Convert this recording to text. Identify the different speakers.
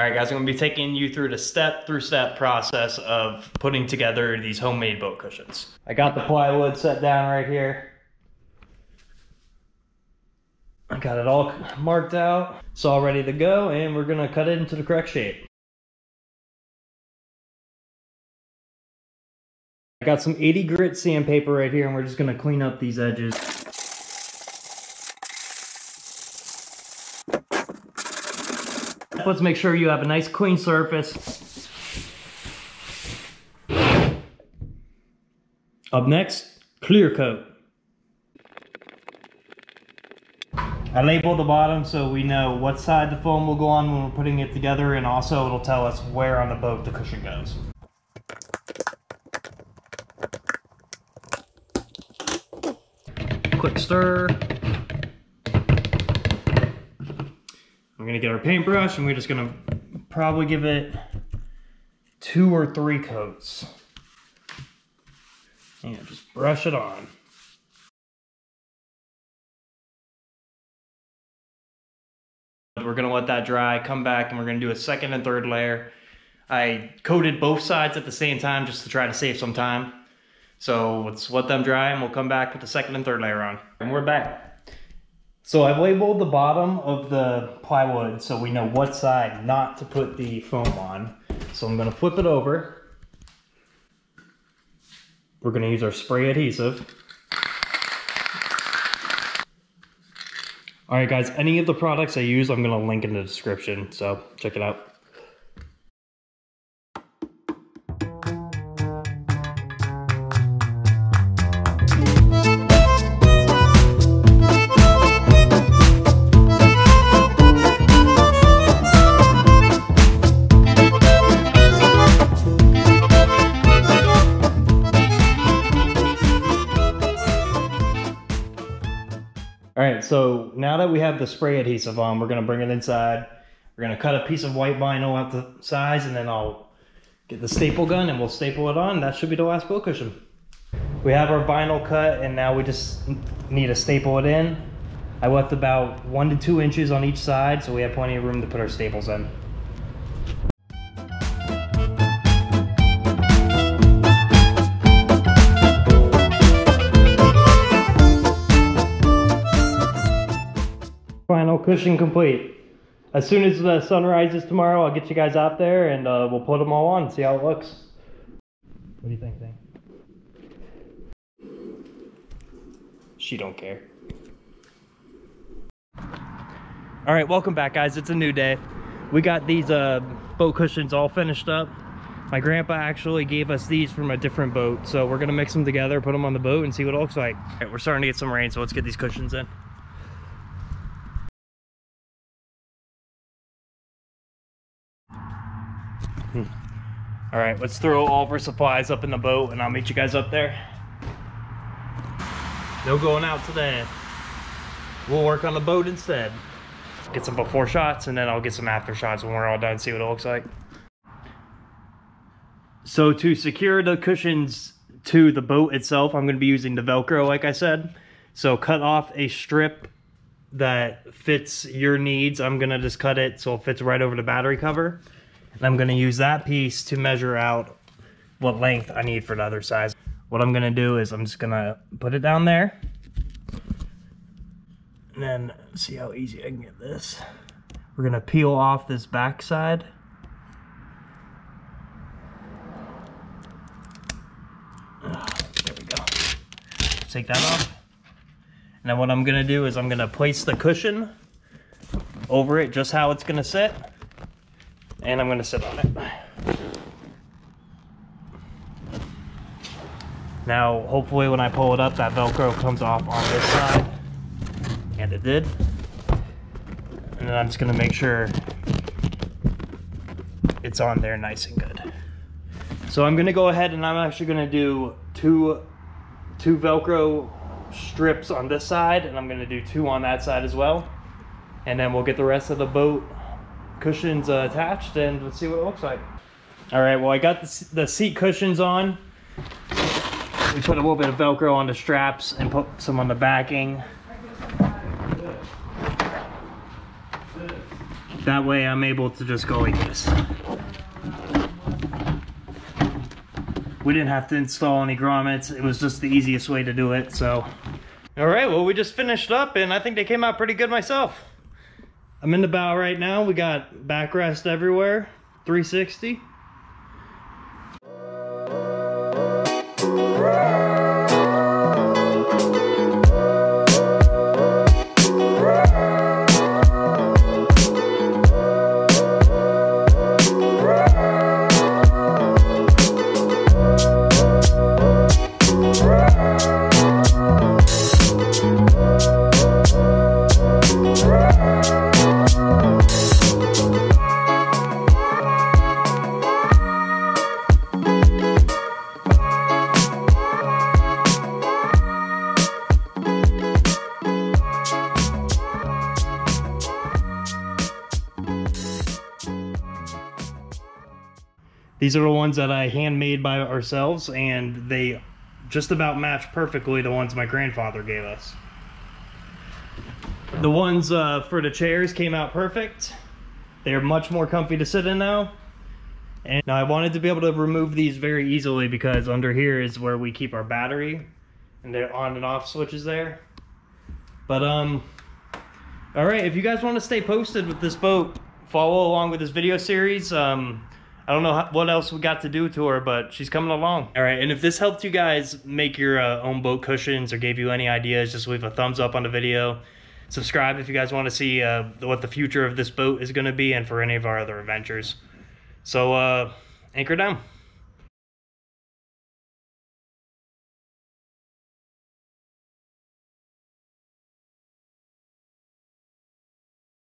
Speaker 1: All right, guys, I'm gonna be taking you through the step through step process of putting together these homemade boat cushions. I got the plywood set down right here. I got it all marked out. It's all ready to go, and we're gonna cut it into the correct shape. I got some 80 grit sandpaper right here, and we're just gonna clean up these edges. Let's make sure you have a nice clean surface. Up next, clear coat. I labeled the bottom so we know what side the foam will go on when we're putting it together and also it'll tell us where on the boat the cushion goes. Quick stir. Gonna get our paintbrush and we're just gonna probably give it two or three coats. And just brush it on. We're gonna let that dry, come back, and we're gonna do a second and third layer. I coated both sides at the same time just to try to save some time. So let's let them dry and we'll come back with the second and third layer on. And we're back. So I've labeled the bottom of the plywood so we know what side not to put the foam on. So I'm gonna flip it over. We're gonna use our spray adhesive. All right guys, any of the products I use, I'm gonna link in the description, so check it out. So now that we have the spray adhesive on, we're gonna bring it inside. We're gonna cut a piece of white vinyl out the size and then I'll get the staple gun and we'll staple it on. That should be the last boat cushion. We have our vinyl cut and now we just need to staple it in. I left about one to two inches on each side so we have plenty of room to put our staples in. Final cushion complete. As soon as the sun rises tomorrow, I'll get you guys out there and uh, we'll put them all on and see how it looks. What do you think, Zane? She don't care. All right, welcome back, guys. It's a new day. We got these uh, boat cushions all finished up. My grandpa actually gave us these from a different boat, so we're gonna mix them together, put them on the boat, and see what it looks like. All right, we're starting to get some rain, so let's get these cushions in. Hmm. All right, let's throw all of our supplies up in the boat and I'll meet you guys up there. No going out today. We'll work on the boat instead. Get some before shots and then I'll get some after shots when we're all done, see what it looks like. So to secure the cushions to the boat itself, I'm gonna be using the Velcro like I said. So cut off a strip that fits your needs. I'm gonna just cut it so it fits right over the battery cover. And I'm gonna use that piece to measure out what length I need for the other size. What I'm gonna do is I'm just gonna put it down there. And then see how easy I can get this. We're gonna peel off this back side. There we go. Take that off. And then what I'm gonna do is I'm gonna place the cushion over it just how it's gonna sit and I'm gonna sit on it. Now, hopefully when I pull it up, that Velcro comes off on this side. And it did. And then I'm just gonna make sure it's on there nice and good. So I'm gonna go ahead and I'm actually gonna do two, two Velcro strips on this side and I'm gonna do two on that side as well. And then we'll get the rest of the boat cushions uh, attached and let's see what it looks like. All right, well I got the, the seat cushions on. We put a little bit of Velcro on the straps and put some on the backing. That way I'm able to just go like this. We didn't have to install any grommets. It was just the easiest way to do it, so. All right, well, we just finished up and I think they came out pretty good myself. I'm in the bow right now. We got backrest everywhere, 360. These are the ones that I handmade by ourselves, and they just about match perfectly the ones my grandfather gave us. The ones uh, for the chairs came out perfect. They're much more comfy to sit in now. And I wanted to be able to remove these very easily because under here is where we keep our battery and they're on and off switches there. But um, all right, if you guys want to stay posted with this boat, follow along with this video series. Um, I don't know how, what else we got to do to her, but she's coming along. All right, and if this helped you guys make your uh, own boat cushions or gave you any ideas, just leave a thumbs up on the video. Subscribe if you guys want to see uh, what the future of this boat is going to be and for any of our other adventures. So, uh, anchor down.